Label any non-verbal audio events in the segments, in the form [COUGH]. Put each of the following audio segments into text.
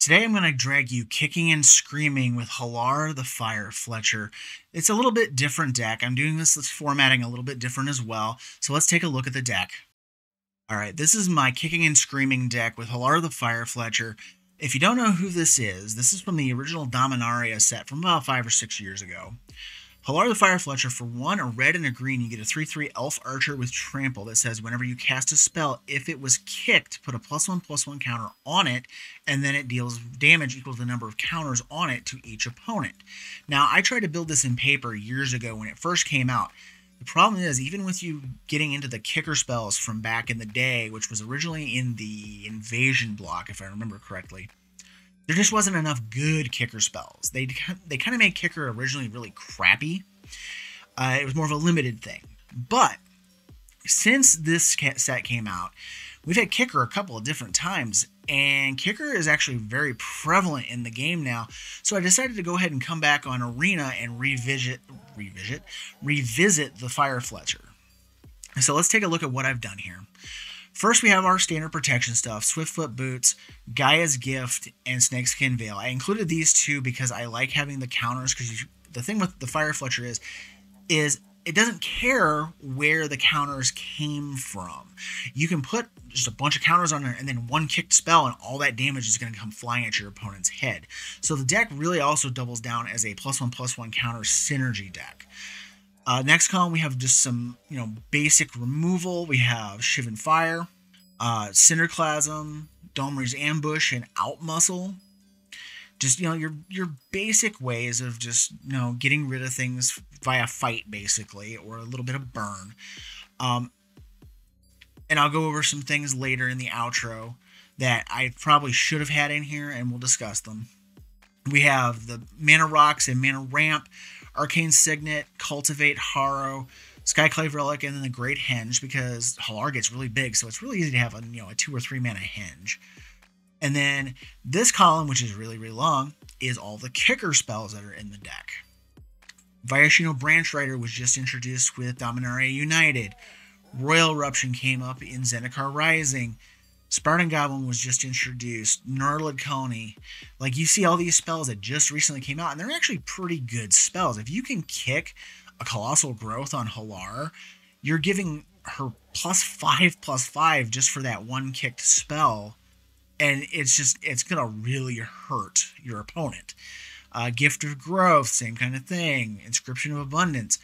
Today I'm going to drag you kicking and screaming with Hallar the Firefletcher. It's a little bit different deck. I'm doing this formatting a little bit different as well. So let's take a look at the deck. All right, this is my kicking and screaming deck with Hallar the Firefletcher. If you don't know who this is, this is from the original Dominaria set from about five or six years ago. Hallar the Firefletcher, for one, a red and a green, you get a 3 3 Elf Archer with Trample that says whenever you cast a spell, if it was kicked, put a plus one plus one counter on it, and then it deals damage equal to the number of counters on it to each opponent. Now, I tried to build this in paper years ago when it first came out. The problem is, even with you getting into the kicker spells from back in the day, which was originally in the invasion block, if I remember correctly, there just wasn't enough good kicker spells. They they kind of made kicker originally really crappy. Uh, it was more of a limited thing, but since this set came out, we've had kicker a couple of different times, and kicker is actually very prevalent in the game now. So I decided to go ahead and come back on arena and revisit revisit revisit the fire fletcher. So let's take a look at what I've done here. First, we have our standard protection stuff Swiftfoot Boots, Gaea's Gift, and Snakeskin Veil. I included these two because I like having the counters because the thing with the Firefletcher is, is it doesn't care where the counters came from. You can put just a bunch of counters on there and then one kicked spell, and all that damage is going to come flying at your opponent's head. So the deck really also doubles down as a plus one plus one counter synergy deck. Uh, next column, we have just some, you know, basic removal. We have Shivan Fire, uh, Cinderclasm, Domri's Ambush, and Out Muscle. Just, you know, your your basic ways of just, you know, getting rid of things via fight, basically, or a little bit of burn. Um, and I'll go over some things later in the outro that I probably should have had in here, and we'll discuss them. We have the Mana Rocks and Mana Ramp Arcane Signet, Cultivate, Harrow, Skyclave Relic, and then the Great Henge because Hallar gets really big, so it's really easy to have a you know a two or three mana henge. And then this column, which is really, really long, is all the kicker spells that are in the deck. Viashino Branch Rider was just introduced with Dominaria United. Roil Eruption came up in Zendikar Rising. Sprouting Goblin was just introduced, Coney. Like you see all these spells that just recently came out, and they're actually pretty good spells. If you can kick a colossal growth on Hallar, you're giving her plus five plus five just for that one kicked spell. And it's just it's gonna really hurt your opponent. Uh, Gift of Growth, same kind of thing. Inscription of Abundance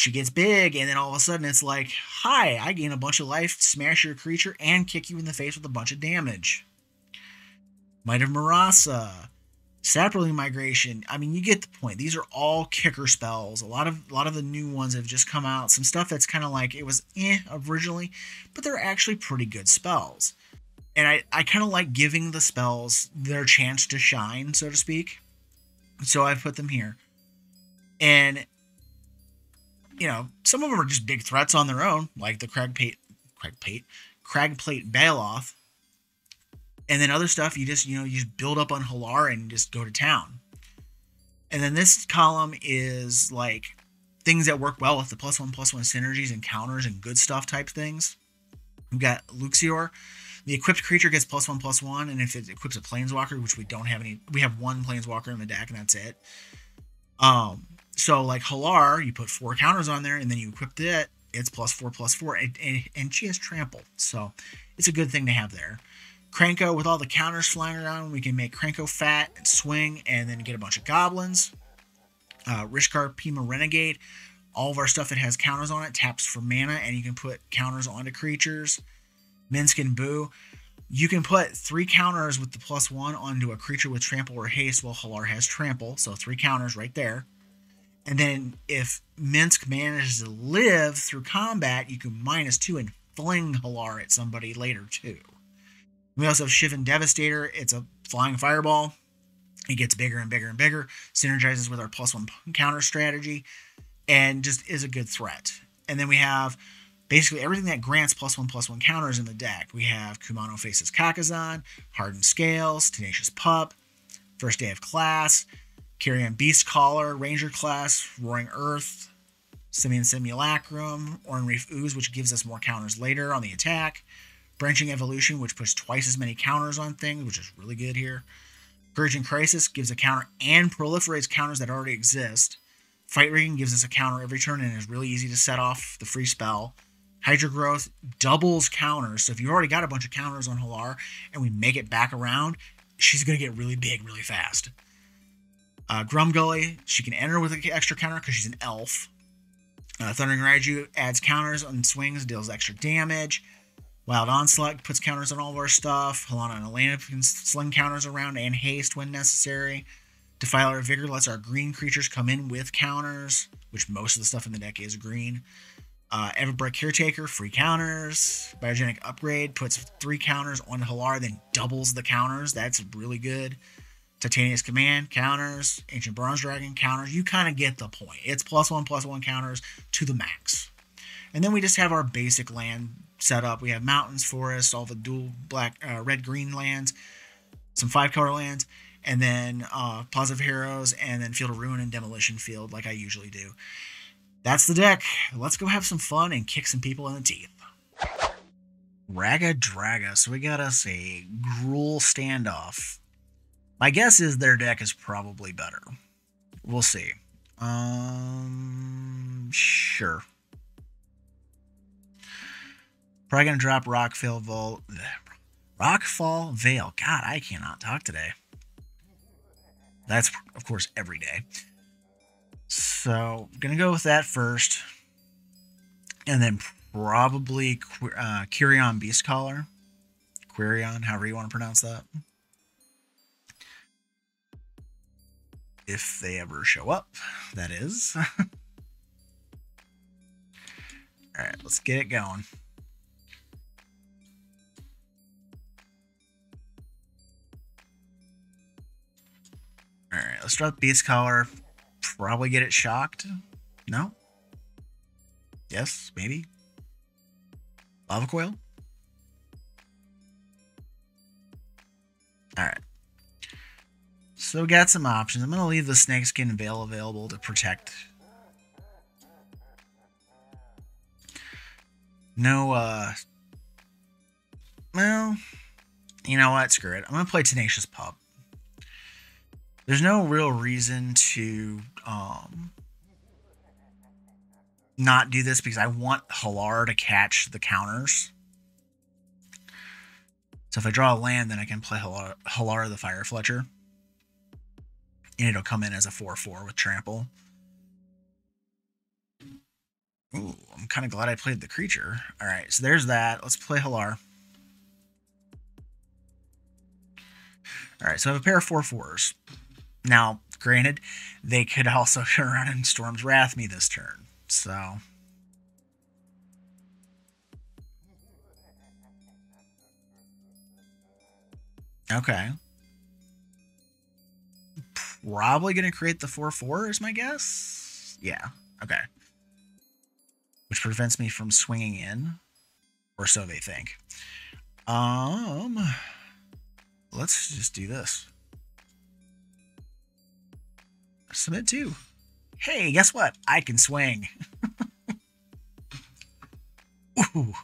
she gets big, and then all of a sudden it's like, hi, I gain a bunch of life, smash your creature, and kick you in the face with a bunch of damage. Might of Murasa, Saproling Migration. I mean, you get the point. These are all kicker spells. A lot of a lot of the new ones have just come out. Some stuff that's kind of like it was eh originally, but they're actually pretty good spells. And I, I kind of like giving the spells their chance to shine, so to speak. So I've put them here. And you know, some of them are just big threats on their own, like the Cragplate, Cragplate, Cragplate Baloth. And then other stuff, you just, you know, you just build up on Hallar and just go to town. And then this column is like things that work well with the plus one plus one synergies and counters and good stuff type things. We've got Luxior. The equipped creature gets plus one plus one, and if it equips a planeswalker, which we don't have any, we have one planeswalker in the deck, and that's it. Um, so like Hallar, you put four counters on there and then you equip it. It's plus four, plus four, and, and, and she has trample. So it's a good thing to have there. Krenko, with all the counters flying around, we can make Krenko fat and swing and then get a bunch of goblins. Uh, Rishkar Peema, Renegade, all of our stuff that has counters on it taps for mana and you can put counters onto creatures. Minsc Boo, you can put three counters with the plus one onto a creature with trample or haste while Hallar has trample. So three counters right there. And then if Minsc manages to live through combat, you can minus two and fling Hallar at somebody later too. We also have Shivan Devastator. It's a flying fireball. It gets bigger and bigger and bigger, synergizes with our plus one counter strategy, and just is a good threat. And then we have basically everything that grants plus one plus one counters in the deck. We have Kumano Faces Kakkazan, Hardened Scales, Tenacious Pup, First Day of Class, Quirion Beastcaller, Ranger class, Roaring Earth, Simian Simulacrum, Oran Rief Ooze, which gives us more counters later on the attack, Branching Evolution, which puts twice as many counters on things, which is really good here. Encouraging Crisis gives a counter and proliferates counters that already exist. Fight Rigging gives us a counter every turn and is really easy to set off the free spell. Hydra Growth doubles counters. So if you've already got a bunch of counters on Hallar and we make it back around, she's going to get really big really fast. Uh, Grumgully, she can enter with an extra counter because she's an elf. Uh, Thundering Raiju adds counters on swings, deals extra damage. Wild Onslaught puts counters on all of our stuff. Halana and Alena can sling counters around and haste when necessary. Defiler of Vigor lets our green creatures come in with counters, which most of the stuff in the deck is green. Uh, Caretaker, free counters. Biogenic Upgrade puts three counters on Hallar, then doubles the counters. That's really good. Titania's Command, counters. Ancient Bronze Dragon, counters. You kind of get the point. It's plus one, plus one counters to the max. And then we just have our basic land set up. We have mountains, forests, all the dual black, uh, red, green lands, some five color lands, and then uh, Positive Heroes, and then Field of Ruin and Demolition Field, like I usually do. That's the deck. Let's go have some fun and kick some people in the teeth. Raggadragga. So we got us a Gruul standoff. My guess is their deck is probably better. We'll see. Um, sure. Probably gonna drop [SIGHS] Rockfall Vol Rockfall Vale. God, I cannot talk today. That's of course every day. So gonna go with that first, and then probably uh, Quirion Beastcaller. Quirion, however you want to pronounce that. If they ever show up, that is. [LAUGHS] All right, let's get it going. All right, let's drop Beastcaller probably get it shocked. No? Yes, maybe. Lava coil? Alright. So we got some options. I'm going to leave the snakeskin veil available to protect. No, uh... Well, you know what? Screw it. I'm going to play Tenacious Pup there's no real reason to um, not do this because I want Hallar to catch the counters. So if I draw a land, then I can play Hallar, Hallar the Firefletcher. And it'll come in as a 4-4 with trample. Ooh, I'm kind of glad I played the creature. All right, so there's that. Let's play Hallar. All right, so I have a pair of 4-4s. Now, granted, they could also [LAUGHS] turn around and Storm's Wrath me this turn. So. Okay. Probably going to create the 4-4 is my guess. Yeah. Okay. Which prevents me from swinging in. Or so they think. Um, let's just do this. submit too. Hey, guess what? I can swing. [LAUGHS] Ooh.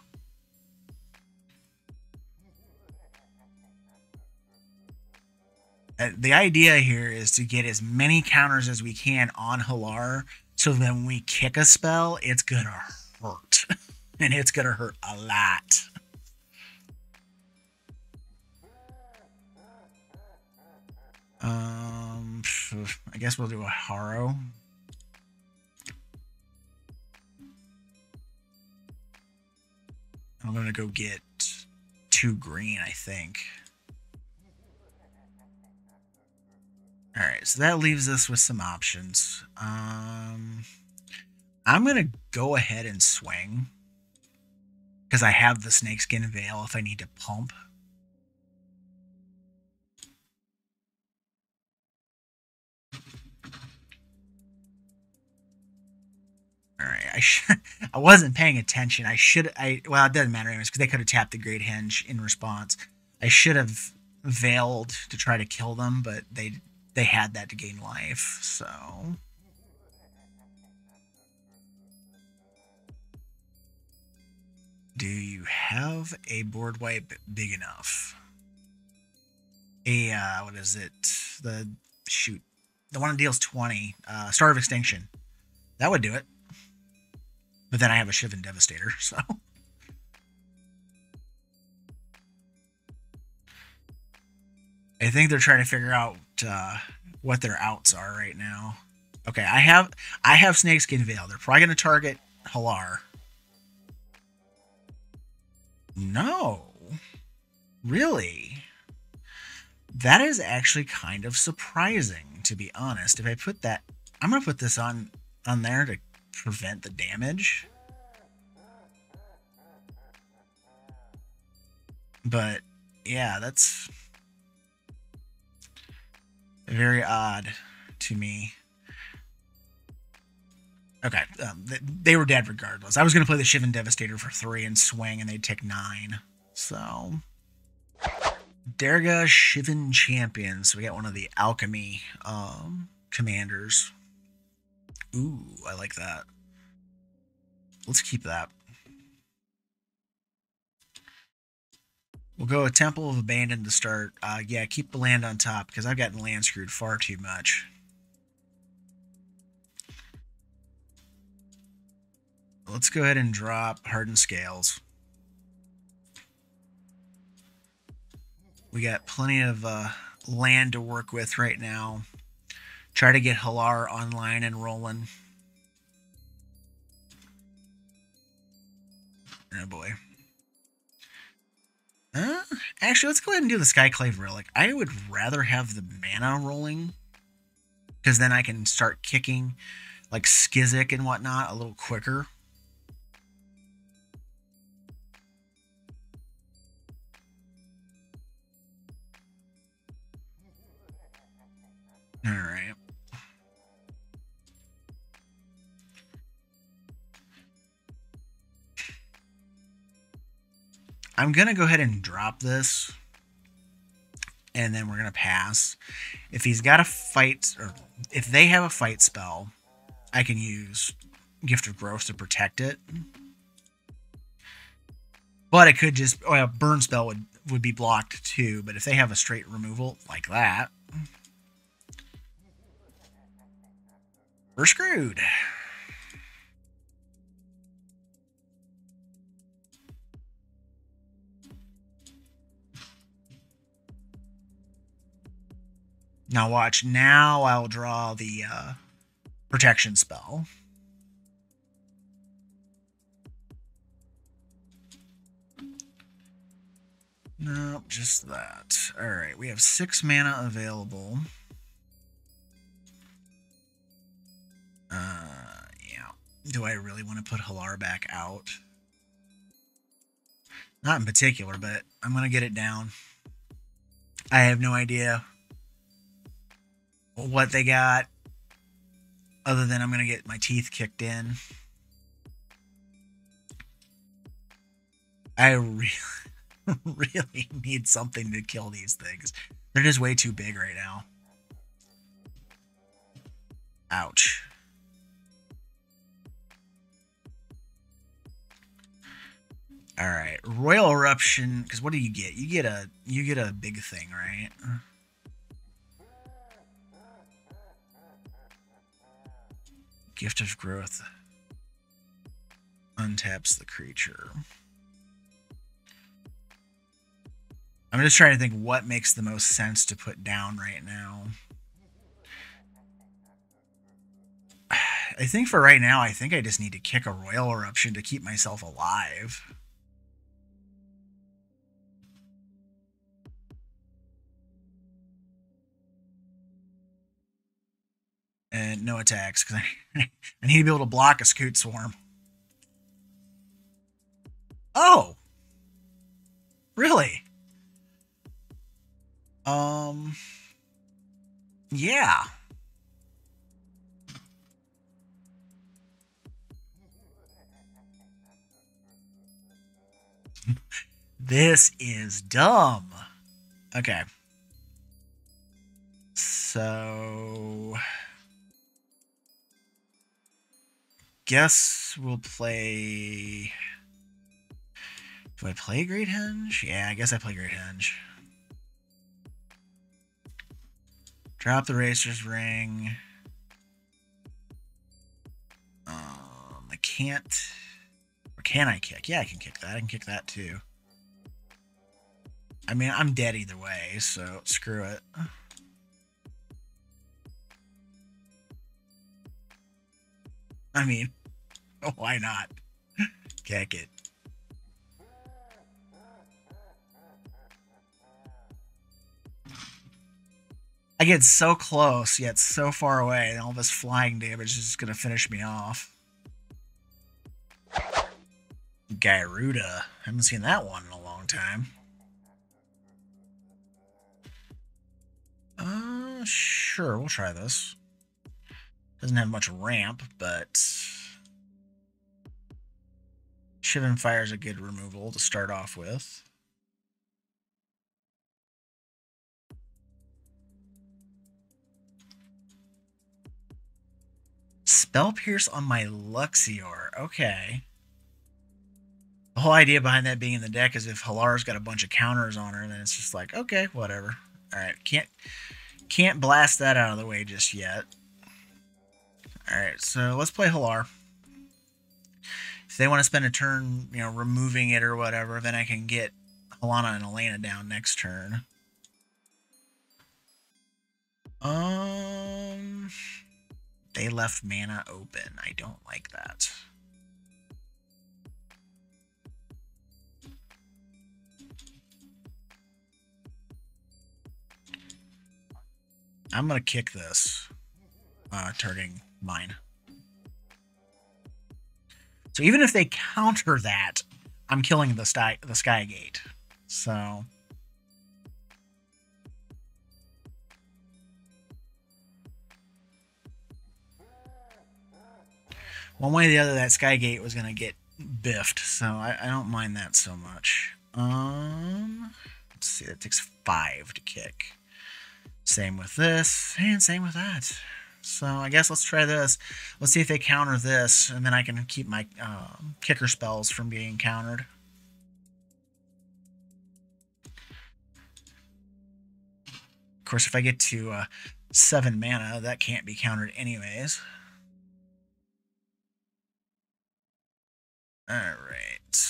Uh, the idea here is to get as many counters as we can on Hallar so that when we kick a spell, it's gonna hurt. [LAUGHS] and it's gonna hurt a lot. Um, I guess we'll do a Harrow. I'm gonna go get two green, I think. All right, so that leaves us with some options. Um, I'm gonna go ahead and swing because I have the snakeskin veil if I need to pump. All right, I [LAUGHS] I wasn't paying attention. I should I well it doesn't matter anyways because they could have tapped the Great Henge in response. I should have veiled to try to kill them, but they they had that to gain life. So Do you have a board wipe big enough? A, uh, what is it? The, shoot, the one that deals 20, uh, Star of Extinction. That would do it. But then I have a Shivan Devastator, [LAUGHS] so. I think they're trying to figure out uh, what their outs are right now. Okay, I have I have Snakeskin Veil. They're probably going to target Hallar. No. Really? That is actually kind of surprising, to be honest. If I put that, I'm going to put this on on there to prevent the damage. But yeah, that's very odd to me. Okay, um, they were dead regardless. I was going to play the Shivan Devastator for three and swing, and they'd take nine. So, Darigaaz Shivan Champions. So we got one of the Alchemy um, commanders. Ooh, I like that. Let's keep that. We'll go a Temple of Abandon to start. Uh, yeah, keep the land on top because I've gotten land screwed far too much. Let's go ahead and drop Hardened Scales. We got plenty of uh, land to work with right now. Try to get Hallar online and rolling. Oh boy. Actually, let's go ahead and do the Skyclave Relic. I would rather have the mana rolling. Because then I can start kicking like Skizzik and whatnot a little quicker. Going to go ahead and drop this. And then we're going to pass. If he's got a fight, or if they have a fight spell, I can use Gift of Growth to protect it. But it could just, oh, a burn spell would, would be blocked too. But if they have a straight removal like that, we're screwed. Now watch, now I'll draw the uh, protection spell. Nope, just that. Alright, we have six mana available. Uh, yeah. Do I really want to put Hallar back out? Not in particular, but I'm going to get it down. I have no idea what they got other than I'm going to get my teeth kicked in. I really, [LAUGHS] really need something to kill these things. They're just way too big right now. Ouch. All right, Roil Eruption. Because what do you get? You get a you get a big thing, right? Gift of Growth untaps the creature. I'm just trying to think what makes the most sense to put down right now. [SIGHS] I think for right now, I think I just need to kick a Roil Eruption to keep myself alive. And no attacks because I, [LAUGHS] I need to be able to block a Scute Swarm. Oh, really? Um, yeah. [LAUGHS] this is dumb. Okay. So guess we'll play Do I play Great Henge? Yeah, I guess I play Great Henge. Drop the Racer's Ring. Um, I can't... Or can I kick? Yeah, I can kick that. I can kick that too. I mean, I'm dead either way, so screw it. I mean, [LAUGHS] why not? Kick it. I get so close, yet so far away, and all this flying damage is going to finish me off. Gyruda. Haven't seen that one in a long time. Uh, sure, we'll try this. Doesn't have much ramp, but... Shivan Fire is a good removal to start off with. Spell Pierce on my Luxior. Okay. The whole idea behind that being in the deck is if Hallar's got a bunch of counters on her, then it's just like, okay, whatever. Alright, can't can't blast that out of the way just yet. Alright, so let's play Hallar. If they want to spend a turn, you know, removing it or whatever, then I can get Halana and Alena down next turn. Um... They left mana open. I don't like that. I'm going to kick this, uh, turning mine. So even if they counter that, I'm killing the sky the sky gate. So one way or the other, that Skygate was going to get biffed, so I, I, don't mind that so much. Um, let's see, that takes five to kick. Same with this, and same with that. So I guess let's try this. Let's see if they counter this, and then I can keep my uh, kicker spells from being countered. Of course, if I get to uh, 7 mana, that can't be countered anyways. Alright.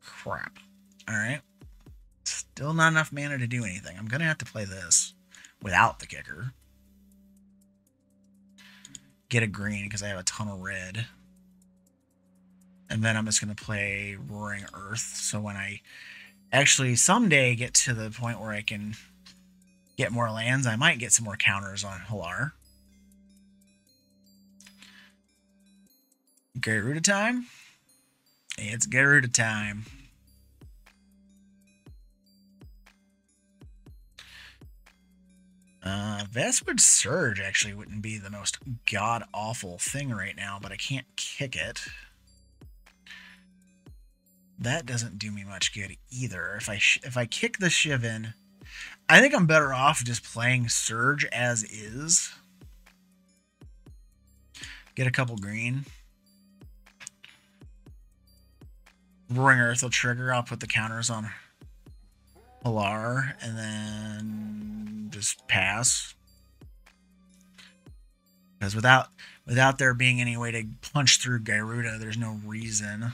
Crap. Alright. Still not enough mana to do anything. I'm going to have to play this without the kicker. Get a green because I have a ton of red. And then I'm just going to play Roaring Earth. So when I actually someday get to the point where I can get more lands, I might get some more counters on Hallar. Gyruda time? It's Gyruda time. Uh, Vastwood Surge actually wouldn't be the most god-awful thing right now, but I can't kick it. That doesn't do me much good either. If I if I kick the Shivan, I think I'm better off just playing Surge as is. Get a couple green. Roaring Earth will trigger. I'll put the counters on Hallar and then just pass. Because without without there being any way to punch through Gyruda, there's no reason.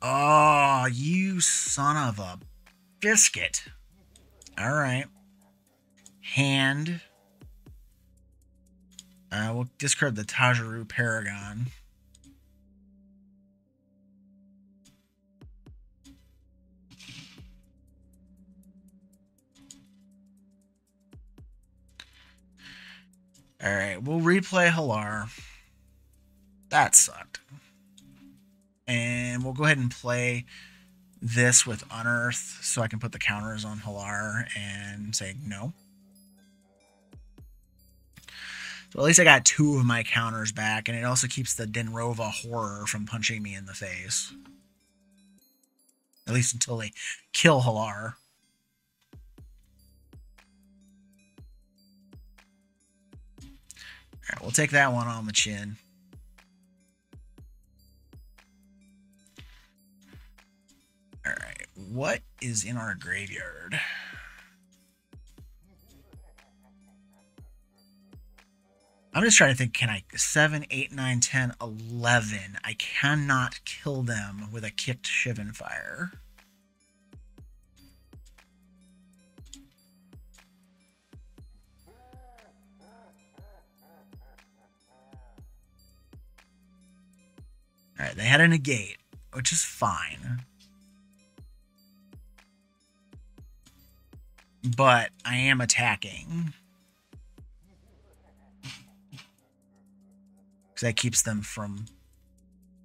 Oh, you son of a biscuit. Alright. Hand. Uh, we'll discard the Tajaru Paragon. All right, we'll replay Hallar. That sucked. And we'll go ahead and play this with Unearth so I can put the counters on Hallar and say no. So at least I got two of my counters back, and it also keeps the Dinrova horror from punching me in the face. At least until they kill Hallar. We'll take that one on the chin. All right, what is in our graveyard? I'm just trying to think, can I, 7, 8, 9, 10, 11. I cannot kill them with a kicked Shivan Fire. Alright, they had a negate, which is fine. But I am attacking. Because that keeps them from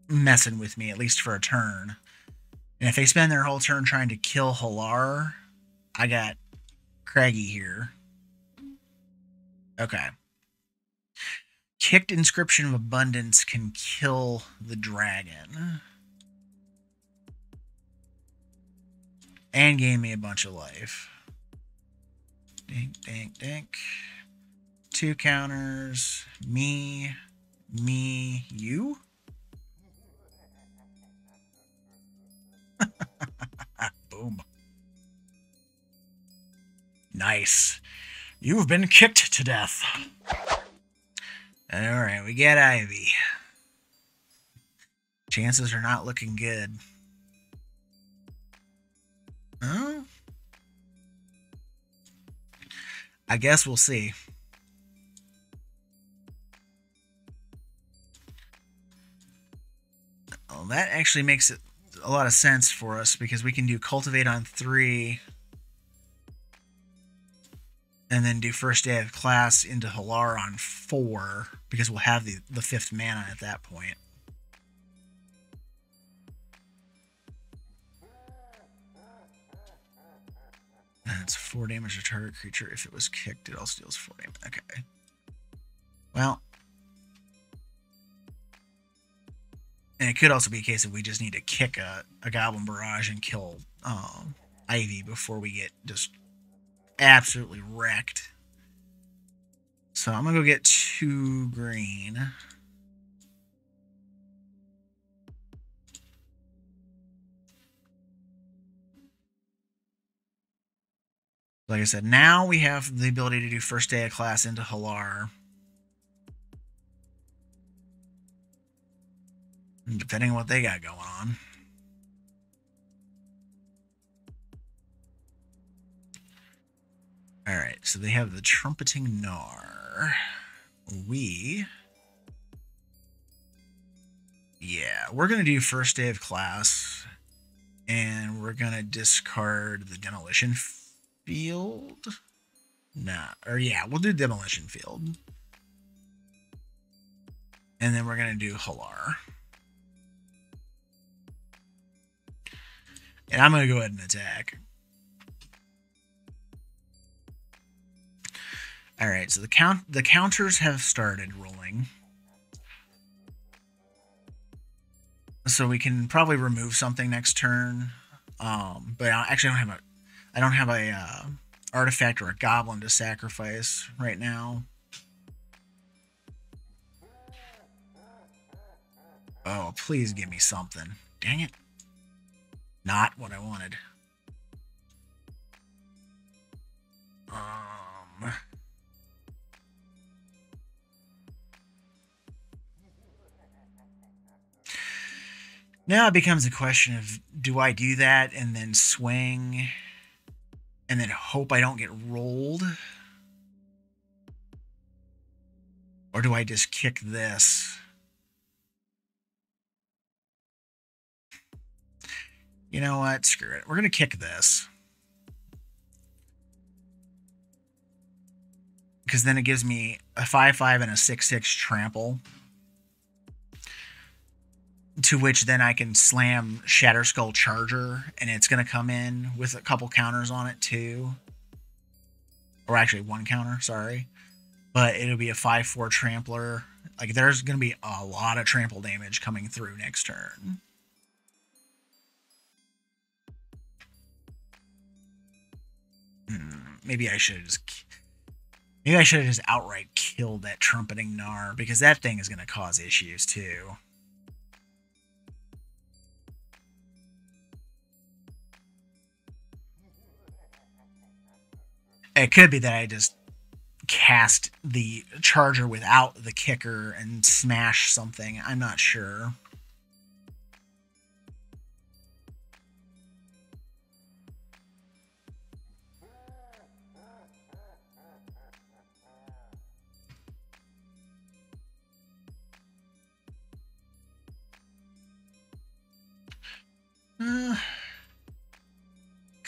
messing with me, at least for a turn. And if they spend their whole turn trying to kill Hallar, I got Craggy here. Okay. Kicked Inscription of Abundance can kill the dragon. And gain me a bunch of life. Dink, dink, dink. Two counters. Me, me, you? [LAUGHS] Boom. Nice. You've been kicked to death. All right, we get Ivy. Chances are not looking good. Huh? I guess we'll see. Well, that actually makes it a lot of sense for us because we can do cultivate on three and then do first day of class into Hallar on four because we'll have the, the fifth mana at that point. That's four damage to target creature. If it was kicked, it also deals four damage. Okay. Well. And it could also be a case of we just need to kick a, a Goblin Barrage and kill um, Ivy before we get just absolutely wrecked. So I'm going to go get two green. Like I said, now we have the ability to do first day of class into Hallar. Depending on what they got going on. All right, so they have the trumpeting Gnarr. We, yeah, we're gonna do first day of class, and we're gonna discard the demolition field. Nah, or yeah, we'll do demolition field, and then we're gonna do Hallar. And I'm gonna go ahead and attack. All right, so the count the counters have started rolling. So we can probably remove something next turn. Um, but I actually don't have a I don't have a uh, artifact or a goblin to sacrifice right now. Oh, please give me something. Dang it. Not what I wanted. Um Now it becomes a question of do I do that and then swing and then hope I don't get rolled? Or do I just kick this? You know what? Screw it. We're going to kick this. Because then it gives me a 5-5 and a 6-6 trample to which then I can slam Shatter Skull Charger, and it's going to come in with a couple counters on it too. Or actually, one counter, sorry. But it'll be a 5 4 trampler. Like, there's going to be a lot of trample damage coming through next turn. Hmm, maybe I should just. Maybe I should have just outright killed that trumpeting Gnarr because that thing is going to cause issues too. It could be that I just cast the charger without the kicker and smash something. I'm not sure.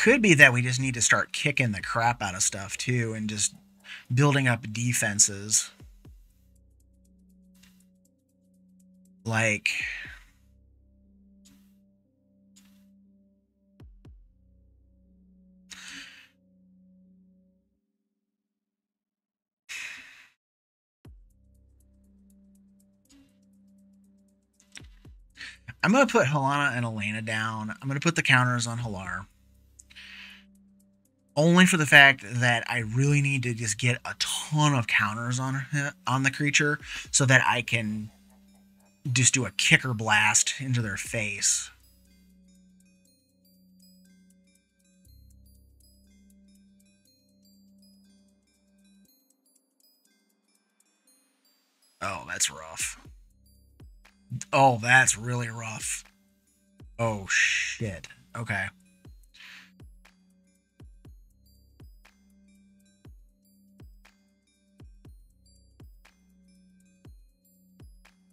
Could be that we just need to start kicking the crap out of stuff too and just building up defenses. Like I'm going to put Halana and Alena down. I'm going to put the counters on Hallar. Only for the fact that I really need to just get a ton of counters on on the creature so that I can just do a kicker blast into their face. Oh, that's rough. Oh, that's really rough. Oh, shit. Okay.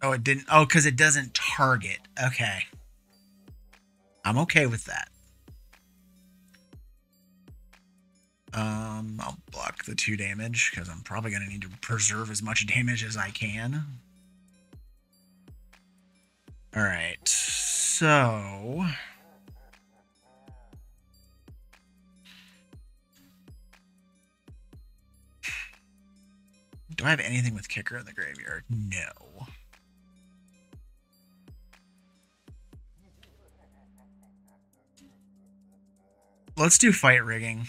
Oh, it didn't. Oh, because it doesn't target. Okay. I'm okay with that. Um, I'll block the two damage because I'm probably going to need to preserve as much damage as I can. All right, so... Do I have anything with kicker in the graveyard? No. Let's do fight rigging.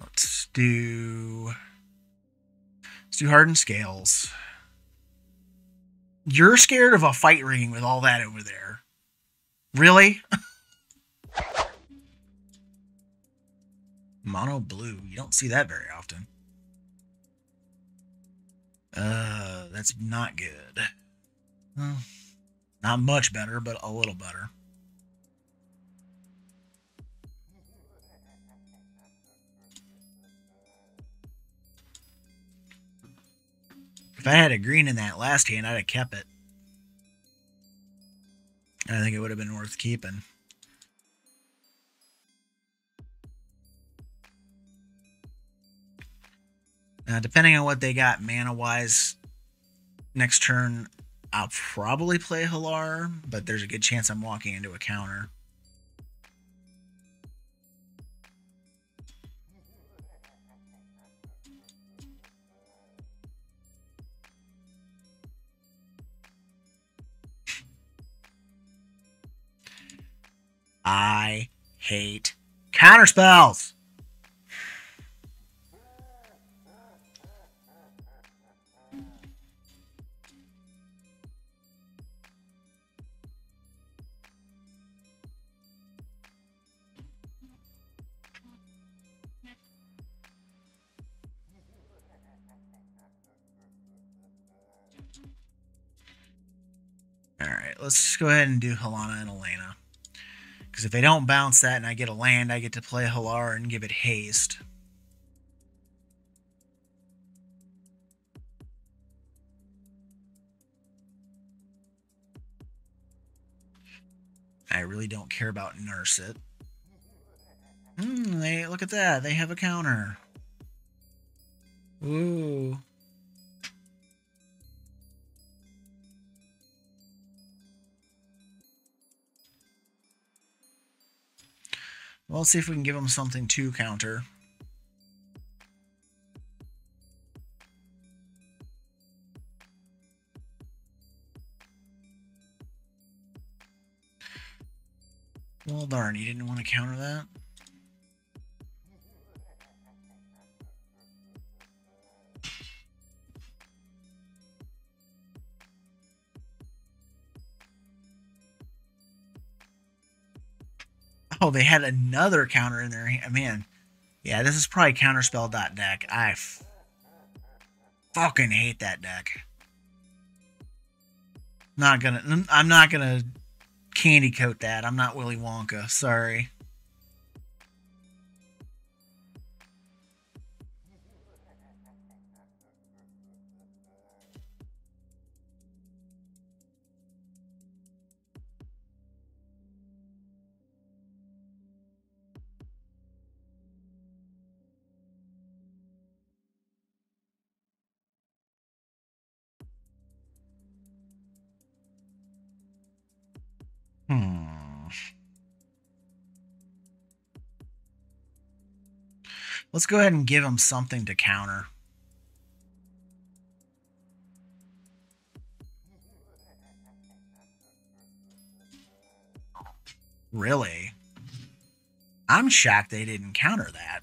Let's do... Let's do hardened scales. You're scared of a fight rigging with all that over there. Really? [LAUGHS] Mono blue. You don't see that very often. Uh, that's not good. Well, not much better, but a little better. If I had a green in that last hand, I'd have kept it. I think it would have been worth keeping. Now, depending on what they got mana-wise, next turn I'll probably play Hallar, but there's a good chance I'm walking into a counter. I hate counterspells. All right, let's go ahead and do Halana and Alena. Because if they don't bounce that and I get a land, I get to play Hallar and give it haste. I really don't care about Nurse It. Hmm, they, look at that. They have a counter. Ooh. Well, let's see if we can give him something to counter. Well, darn, you didn't want to counter that? Oh, they had another counter in there. Man, Yeah, this is probably counterspell deck. I fucking hate that deck. Not gonna. I'm not gonna candy coat that. I'm not Willy Wonka. Sorry. Let's go ahead and give him something to counter. Really? I'm shocked they didn't counter that.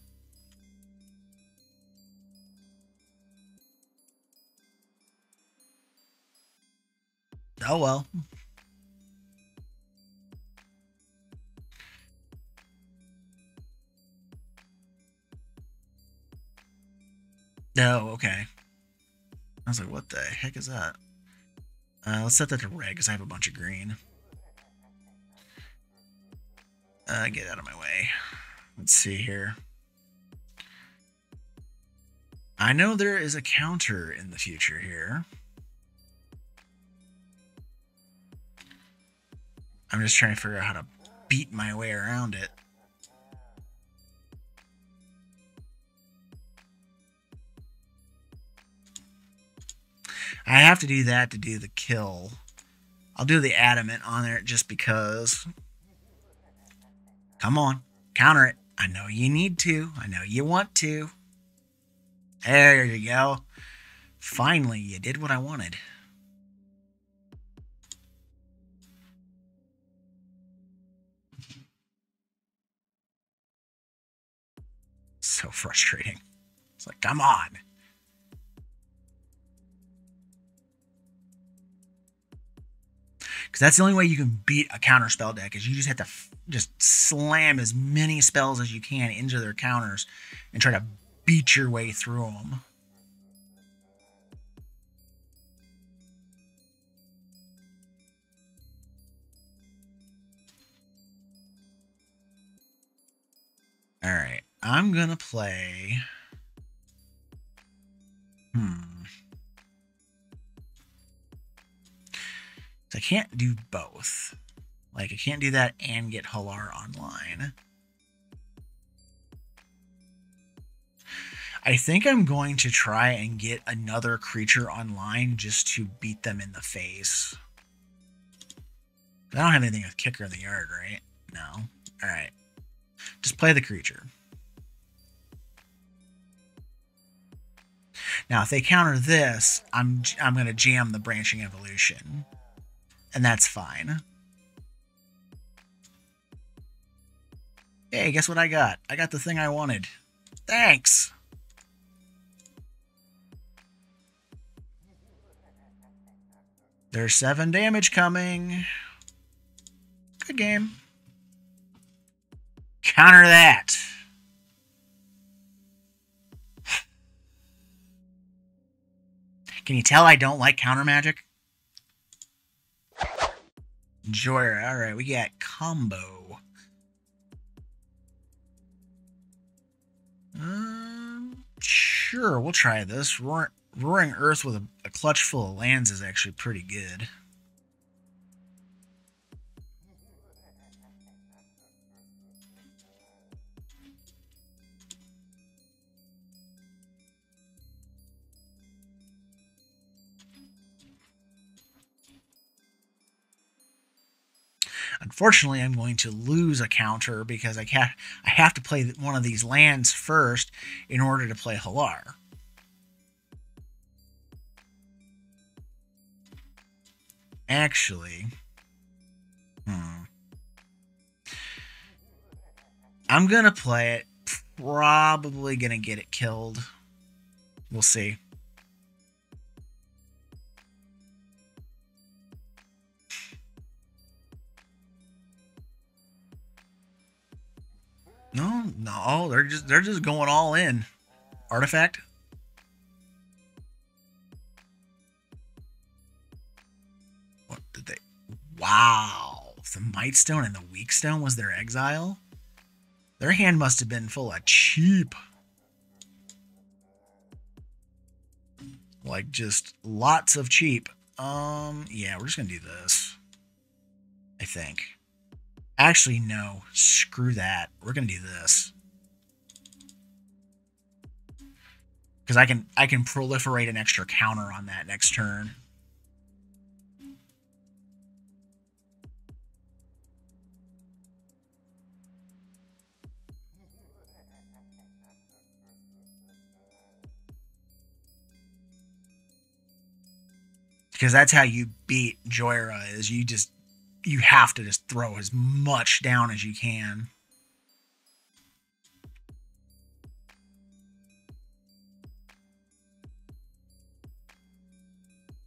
Oh well. Oh, okay. I was like, what the heck is that? Uh, let's set that to red because I have a bunch of green. Uh, get out of my way. Let's see here. I know there is a counter in the future here. I'm just trying to figure out how to beat my way around it. I have to do that to do the kill. I'll do the adamant on there just because. Come on, counter it. I know you need to. I know you want to. There you go. Finally, you did what I wanted. So frustrating. It's like, come on. Because that's the only way you can beat a counter spell deck is you just have to just slam as many spells as you can into their counters and try to beat your way through them. All right, I'm gonna play. Hmm. I can't do both. Like, I can't do that and get Hallar online. I think I'm going to try and get another creature online just to beat them in the face. I don't have anything with Kicker in the yard, right? No. Alright. Just play the creature. Now, if they counter this, I'm I'm going to jam the Branching Evolution and that's fine. Hey, guess what I got? I got the thing I wanted. Thanks! There's seven damage coming. Good game. Counter that. Can you tell I don't like counter magic? Enjoyer. All right, we got combo. Um, sure, we'll try this. Roaring, Roaring Earth with a, a clutch full of lands is actually pretty good. Unfortunately, I'm going to lose a counter because I. I have to play one of these lands first in order to play Hallar. Actually, hmm. I'm gonna play it. Probably gonna get it killed. We'll see. No, no, they're just they're just going all in. Artifact. What did they? Wow, the Mightstone and the Weakstone was their exile. Their hand must have been full of cheap. Like just lots of cheap. Um, yeah, we're just gonna do this. I think. Actually, no. Screw that. We're gonna do this. Because I can I can proliferate an extra counter on that next turn. because that's how you beat Jhoira is you just you have to just throw as much down as you can.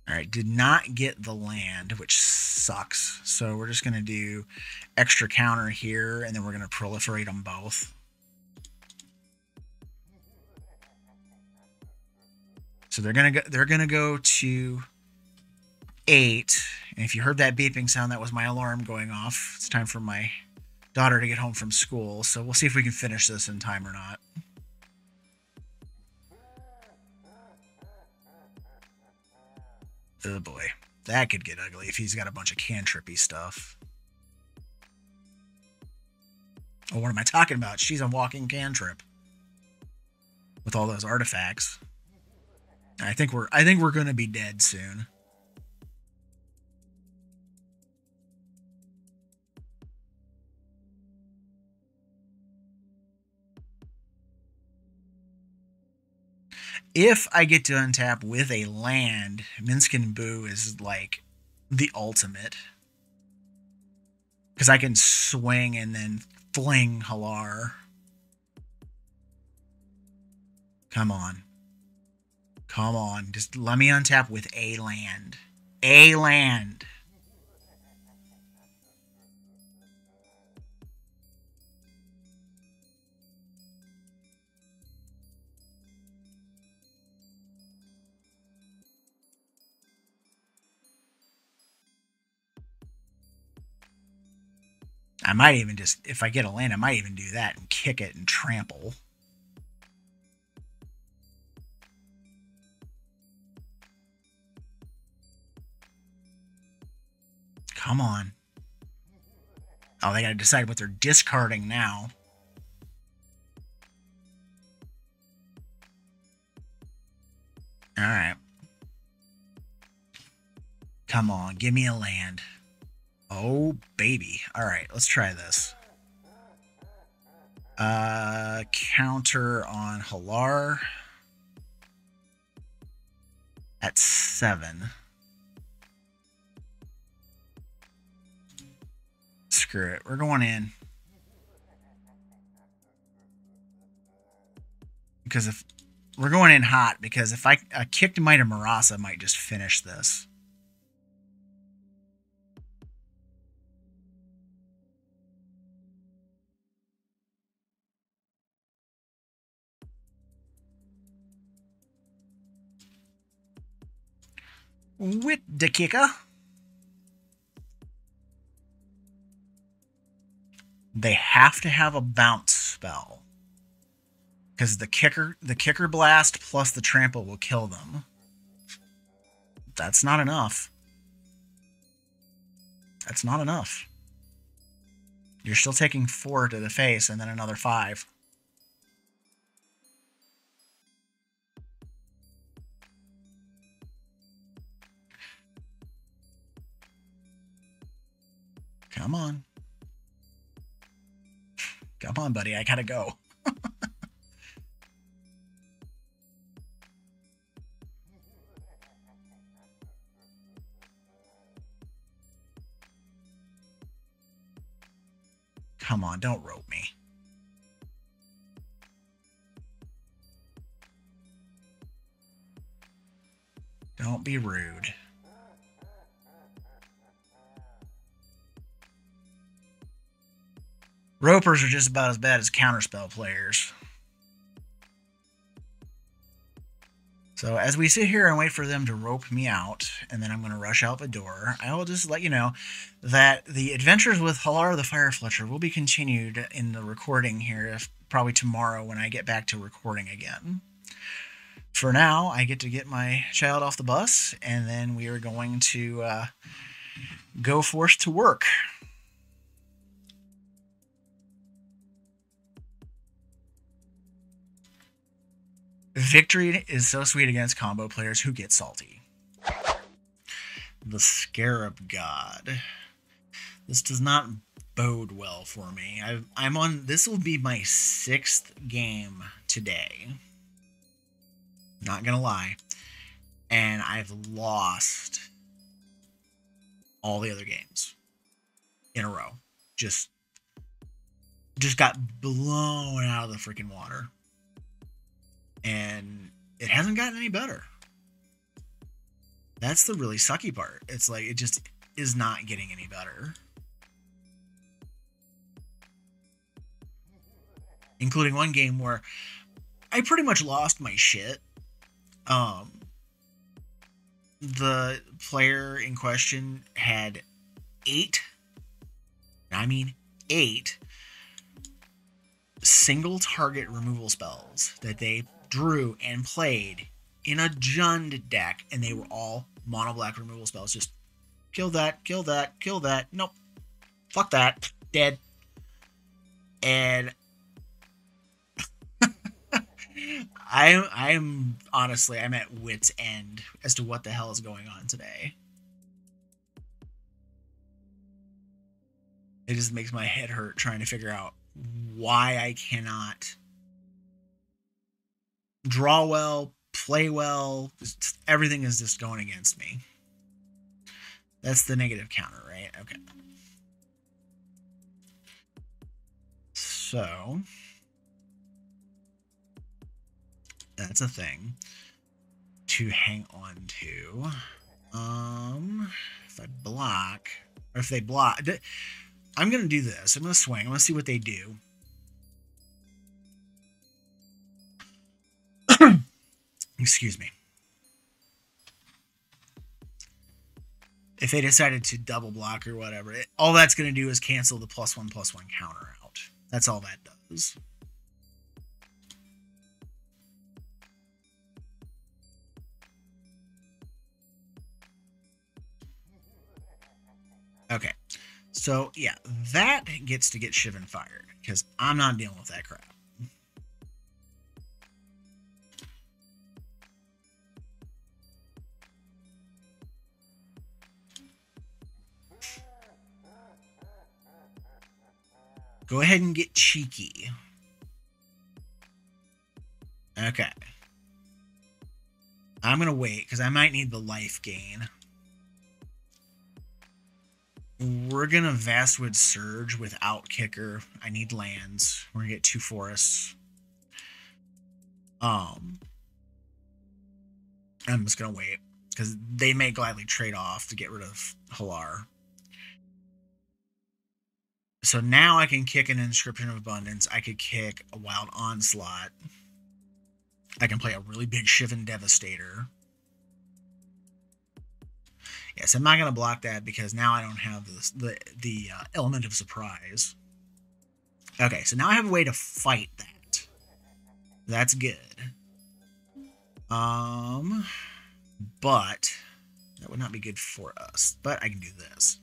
All right, did not get the land, which sucks. So we're just going to do extra counter here, and then we're going to proliferate them both. So they're gonna go. They're gonna go to eight. And if you heard that beeping sound, that was my alarm going off. It's time for my daughter to get home from school. So we'll see if we can finish this in time or not. Oh boy. That could get ugly if he's got a bunch of cantrippy stuff. Oh, what am I talking about? She's a walking cantrip. With all those artifacts. I think we're I think we're gonna be dead soon. If I get to untap with a land, Minsc Boo is like the ultimate. Because I can swing and then fling Hallar. Come on. Come on. Just let me untap with a land. A land. I might even just, if I get a land, I might even do that and kick it and trample. Come on. Oh, they got to decide what they're discarding now. All right. Come on, give me a land. Oh, baby. All right, let's try this. Uh, counter on Hallar at seven. Screw it. We're going in. Because if we're going in hot, because if I kicked Might of Murasa might just finish this. With the kicker. They have to have a bounce spell. Because the kicker the kicker blast plus the trample will kill them. That's not enough. That's not enough. You're still taking four to the face and then another five. Come on. Come on, buddy. I gotta go. Come on, don't rope me. Don't be rude. Ropers are just about as bad as counterspell players. So as we sit here and wait for them to rope me out, and then I'm going to rush out the door, I will just let you know that the adventures with Hallar the Firefletcher will be continued in the recording here, probably tomorrow when I get back to recording again. For now, I get to get my child off the bus, and then we are going to uh, go forth to work. Victory is so sweet against combo players who get salty. The Scarab God. This does not bode well for me. i am on. This will be my sixth game today. Not gonna lie, and I've lost all the other games in a row. Just, just got blown out of the freaking water and it hasn't gotten any better. That's the really sucky part. It's like it just is not getting any better. Including one game where I pretty much lost my shit. Um the player in question had eight I mean eight single target removal spells that they drew and played in a Jund deck, and they were all mono black removal spells. Just kill that, kill that, kill that. Nope. Fuck that. Dead. And [LAUGHS] I'm I'm honestly I'm at wit's end as to what the hell is going on today. It just makes my head hurt trying to figure out why I cannot draw well, play well. Everything is just going against me. That's the negative counter, right? Okay. So that's a thing to hang on to. Um, if I block, or if they block, I'm gonna do this. I'm gonna swing. I'm gonna see what they do. [CLEARS THROAT] Excuse me. If they decided to double block or whatever, it, all that's going to do is cancel the plus one plus one counter out. That's all that does. Okay. So, yeah, that gets to get Shivan fired because I'm not dealing with that crap. Go ahead and get cheeky. Okay. I'm going to wait because I might need the life gain. We're going to Vastwood Surge without kicker. I need lands. We're going to get two forests. Um, I'm just going to wait because they may gladly trade off to get rid of Hallar. So now I can kick an Inscription of Abundance. I could kick a Wild Onslaught. I can play a really big Shivan Devastator. Yes, I'm not going to block that because now I don't have this, the, the uh, element of surprise. Okay, so now I have a way to fight that. That's good. Um, but that would not be good for us. But I can do this.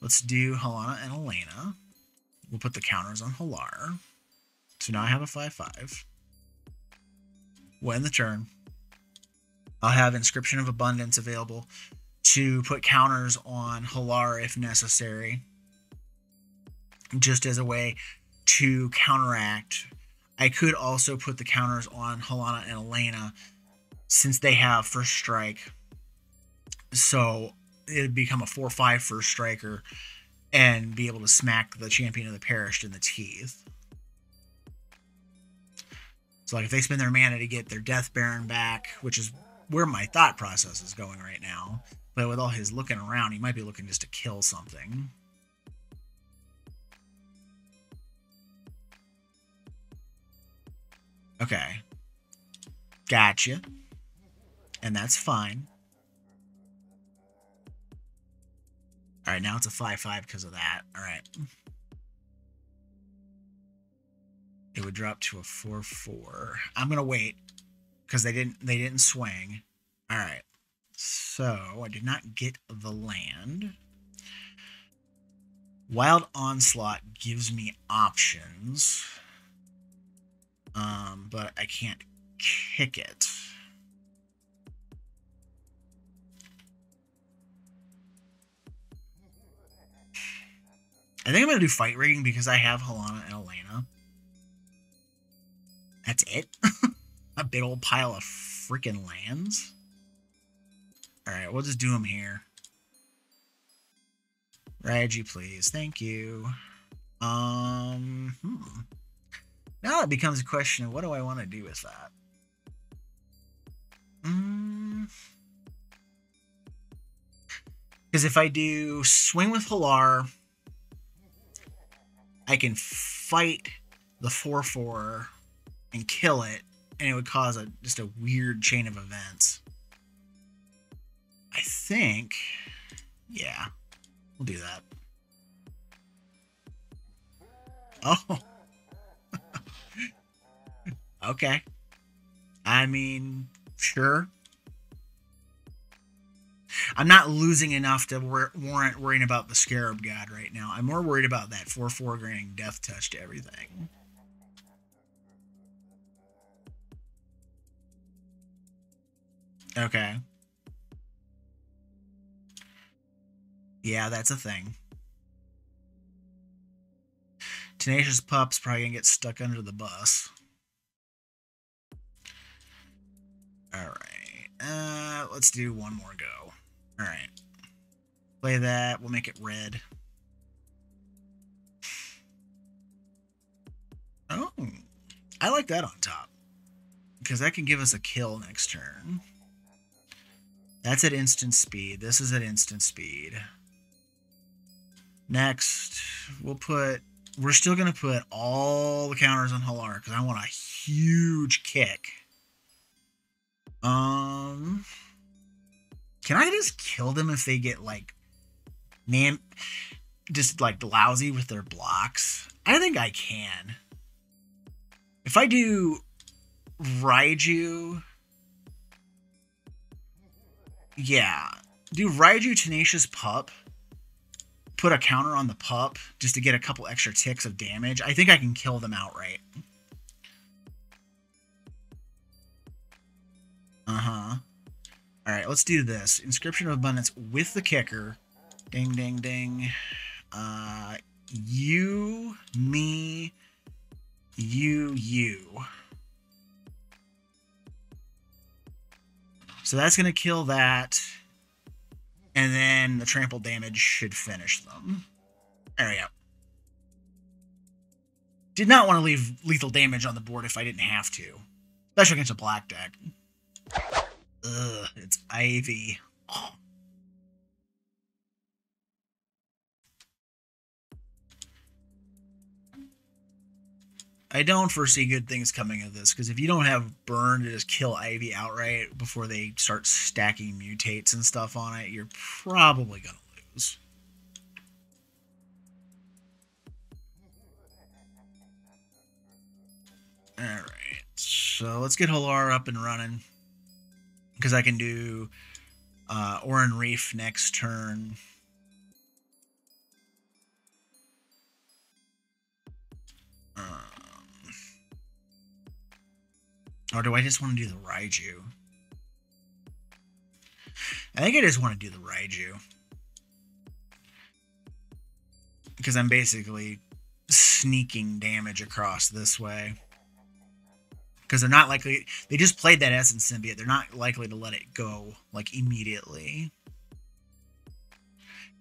Let's do Halana and Alena. We'll put the counters on Hallar. So now I have a 5-5. When the turn, I'll have Inscription of Abundance available to put counters on Hallar if necessary. Just as a way to counteract. I could also put the counters on Halana and Alena since they have first strike. So it'd become a four-five first striker and be able to smack the champion of the perished in the teeth. So like if they spend their mana to get their Death Baron back, which is where my thought process is going right now. But with all his looking around, he might be looking just to kill something. Okay. Gotcha. And that's fine. Right, now it's a 5-5 because of that. All right. It would drop to a 4-4. I'm going to wait because they didn't they didn't swing. All right. So, I did not get the land. Wild Onslaught gives me options. Um, but I can't kick it. I think I'm going to do fight rigging because I have Halana and Alena. That's it? [LAUGHS] A big old pile of freaking lands? Alright, we'll just do them here. Raiju, please. Thank you. Um, hmm. Now it becomes a question of what do I want to do with that? Mm. Because if I do swing with Hallar, I can fight the 4 4 and kill it, and it would cause a just a weird chain of events. I think, yeah, we'll do that. Oh, [LAUGHS] okay. I mean, sure. I'm not losing enough to warrant worrying about the Scarab God right now. I'm more worried about that 4-4 granting Death Touch to everything. Okay. Yeah, that's a thing. Tenacious Pup's probably gonna get stuck under the bus. Alright. Uh, let's do one more go. Alright. Play that. We'll make it red. Oh. I like that on top. Because that can give us a kill next turn. That's at instant speed. This is at instant speed. Next, we'll put... We're still going to put all the counters on Hallar because I want a huge kick. Um... Can I just kill them if they get like man just like lousy with their blocks? I think I can. If I do Raiju Yeah. Do Raiju Tenacious Pup. Put a counter on the pup just to get a couple extra ticks of damage. I think I can kill them outright. Uh-huh. All right, let's do this. Inscription of Abundance with the kicker. Ding, ding, ding. Uh, you, me, you, you. So that's going to kill that. And then the trample damage should finish them. There we go. Did not want to leave lethal damage on the board if I didn't have to. Especially against a black deck. Ugh, it's Ivy. Oh. I don't foresee good things coming of this because if you don't have burn to just kill Ivy outright before they start stacking mutates and stuff on it, you're probably gonna lose. Alright, so let's get Hallar up and running because I can do uh, Rief next turn. Um, or do I just want to do the Raiju? I think I just want to do the Raiju. Because I'm basically sneaking damage across this way because they're not likely they just played that essence symbiote. They're not likely to let it go like immediately.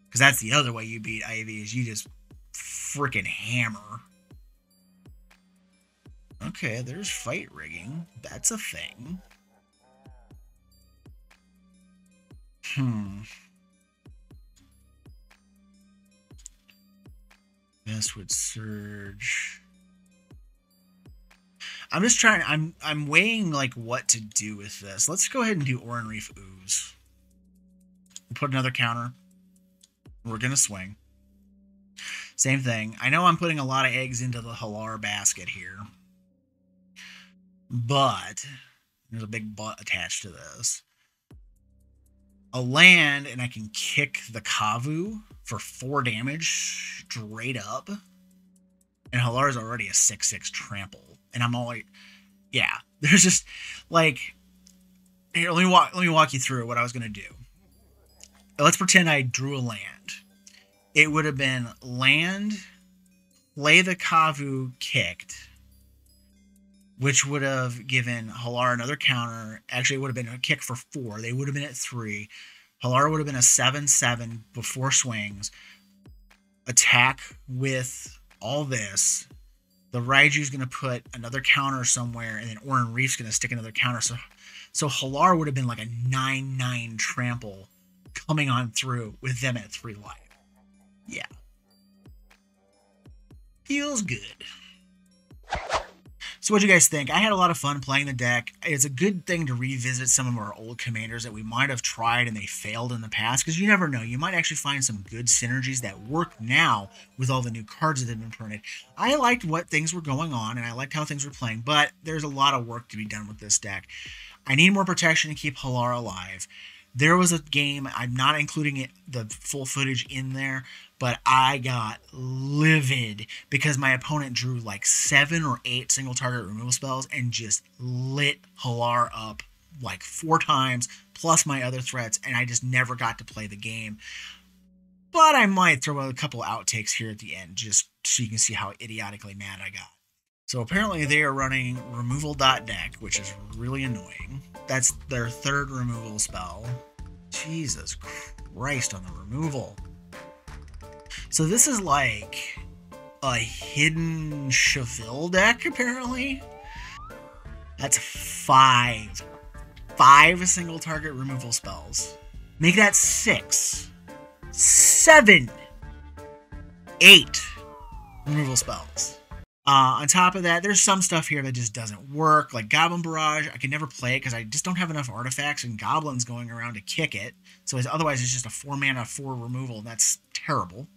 Because that's the other way you beat ivy is you just freaking hammer. Okay there's fight rigging. That's a thing. Hmm. Vastwood Surge I'm just trying. I'm I'm weighing like what to do with this. Let's go ahead and do Oran-Rief Ooze. Put another counter. We're gonna swing. Same thing. I know I'm putting a lot of eggs into the Hallar basket here, but there's a big butt attached to this. A land, and I can kick the Kavu for four damage straight up. And Hallar is already a 6 6 trample. And I'm like, yeah, [LAUGHS] there's just like, here, let me walk, let me walk you through what I was to do. Let's pretend I drew a land. It would have been land, play the Kavu kicked, which would have given Hallar another counter. Actually, it would have been a kick for four. They would have been at three. Hallar would have been a 7 7 before swings. Attack with all this. The Raiju's going to put another counter somewhere, and then Oran-Rief's going to stick another counter. So, so Hallar would have been like a 9 9 trample coming on through with them at 3 life. Yeah. Feels good. So what do you guys think? I had a lot of fun playing the deck. It's a good thing to revisit some of our old commanders that we might have tried and they failed in the past because you never know. You might actually find some good synergies that work now with all the new cards that have been printed. I liked what things were going on and I liked how things were playing, but there's a lot of work to be done with this deck. I need more protection to keep Hallar alive. There was a game, I'm not including it the full footage in there, but I got livid because my opponent drew like seven or eight single target removal spells and just lit Hallar up like four times, plus my other threats, and I just never got to play the game. But I might throw a couple outtakes here at the end just so you can see how idiotically mad I got. So apparently they are running removal deck, which is really annoying. That's their third removal spell. Jesus Christ on the removal. So this is like a hidden Cheville deck, apparently. That's five. Five single target removal spells. Make that six. Seven. Eight removal spells. Uh, on top of that, there's some stuff here that just doesn't work, like Goblin Barrage. I can never play it because I just don't have enough artifacts and goblins going around to kick it. So otherwise, it's just a four mana, four removal. That's terrible.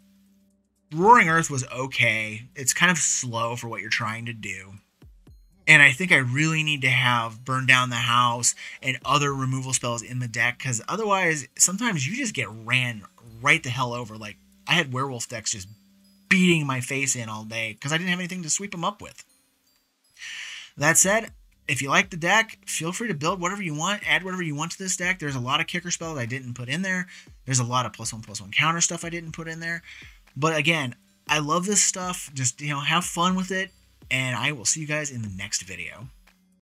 Roaring Earth was okay. It's kind of slow for what you're trying to do. And I think I really need to have Burn Down the House and other removal spells in the deck because otherwise, sometimes you just get ran right the hell over. Like, I had werewolf decks just beating my face in all day because I didn't have anything to sweep them up with. That said, if you like the deck, feel free to build whatever you want, add whatever you want to this deck. There's a lot of kicker spells I didn't put in there. There's a lot of plus one plus one counter stuff I didn't put in there. But again, I love this stuff. Just, you know, have fun with it. And I will see you guys in the next video.